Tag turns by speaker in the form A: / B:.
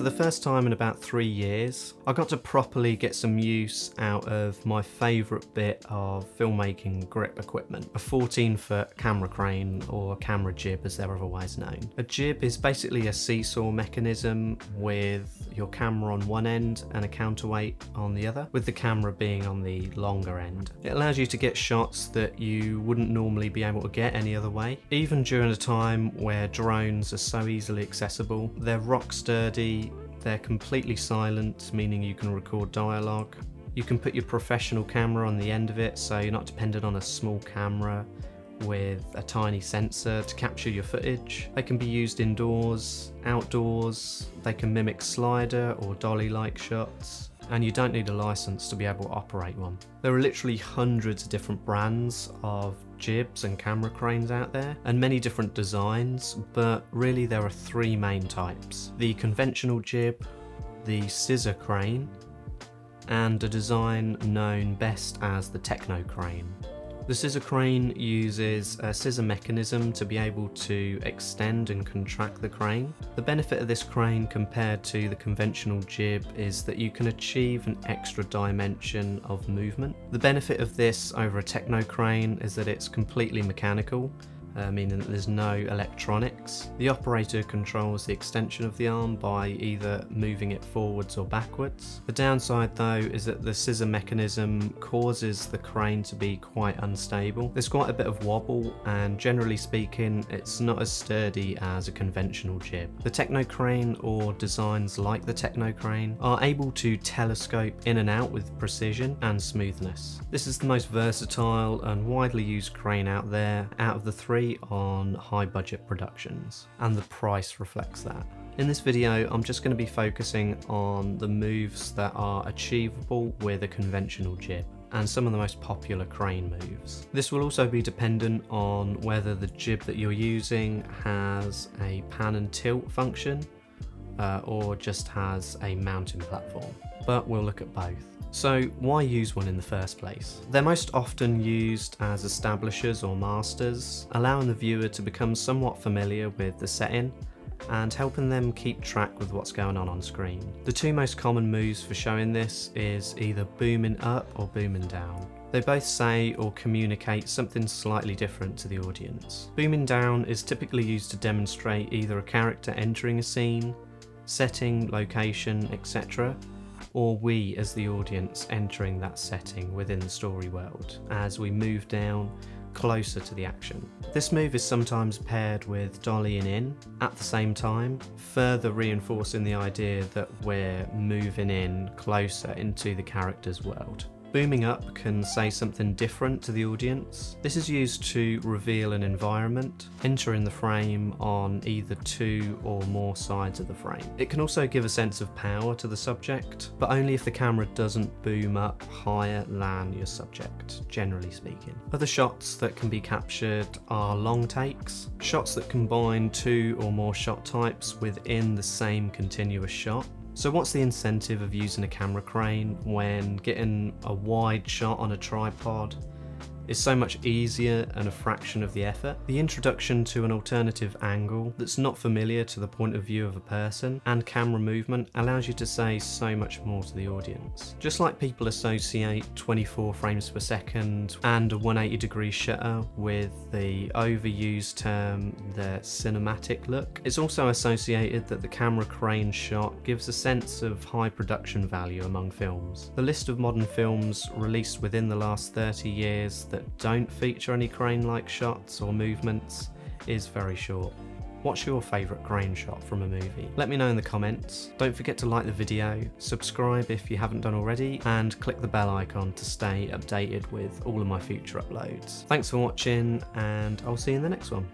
A: For the first time in about three years, I got to properly get some use out of my favourite bit of filmmaking grip equipment, a 14 foot camera crane or camera jib as they're otherwise known. A jib is basically a seesaw mechanism with your camera on one end and a counterweight on the other, with the camera being on the longer end. It allows you to get shots that you wouldn't normally be able to get any other way. Even during a time where drones are so easily accessible, they're rock sturdy, they're completely silent, meaning you can record dialogue. You can put your professional camera on the end of it so you're not dependent on a small camera with a tiny sensor to capture your footage. They can be used indoors, outdoors, they can mimic slider or dolly like shots, and you don't need a license to be able to operate one. There are literally hundreds of different brands of jibs and camera cranes out there, and many different designs, but really there are three main types. The conventional jib, the scissor crane, and a design known best as the techno crane. The scissor crane uses a scissor mechanism to be able to extend and contract the crane. The benefit of this crane compared to the conventional jib is that you can achieve an extra dimension of movement. The benefit of this over a techno crane is that it's completely mechanical uh, meaning that there's no electronics. The operator controls the extension of the arm by either moving it forwards or backwards. The downside though is that the scissor mechanism causes the crane to be quite unstable. There's quite a bit of wobble and generally speaking it's not as sturdy as a conventional jib. The Techno Crane or designs like the Techno Crane are able to telescope in and out with precision and smoothness. This is the most versatile and widely used crane out there out of the three on high budget productions, and the price reflects that. In this video, I'm just going to be focusing on the moves that are achievable with a conventional jib and some of the most popular crane moves. This will also be dependent on whether the jib that you're using has a pan and tilt function uh, or just has a mounting platform, but we'll look at both. So why use one in the first place? They're most often used as establishers or masters, allowing the viewer to become somewhat familiar with the setting and helping them keep track with what's going on on screen. The two most common moves for showing this is either booming up or booming down. They both say or communicate something slightly different to the audience. Booming down is typically used to demonstrate either a character entering a scene, setting, location, etc., or we as the audience entering that setting within the story world as we move down closer to the action. This move is sometimes paired with dollying in at the same time, further reinforcing the idea that we're moving in closer into the character's world. Booming up can say something different to the audience. This is used to reveal an environment, entering the frame on either two or more sides of the frame. It can also give a sense of power to the subject, but only if the camera doesn't boom up higher than your subject, generally speaking. Other shots that can be captured are long takes, shots that combine two or more shot types within the same continuous shot. So what's the incentive of using a camera crane when getting a wide shot on a tripod is so much easier and a fraction of the effort. The introduction to an alternative angle that's not familiar to the point of view of a person and camera movement allows you to say so much more to the audience. Just like people associate 24 frames per second and a 180 degree shutter with the overused term the cinematic look, it's also associated that the camera crane shot gives a sense of high production value among films. The list of modern films released within the last 30 years that that don't feature any crane-like shots or movements is very short. What's your favourite crane shot from a movie? Let me know in the comments. Don't forget to like the video, subscribe if you haven't done already, and click the bell icon to stay updated with all of my future uploads. Thanks for watching, and I'll see you in the next one.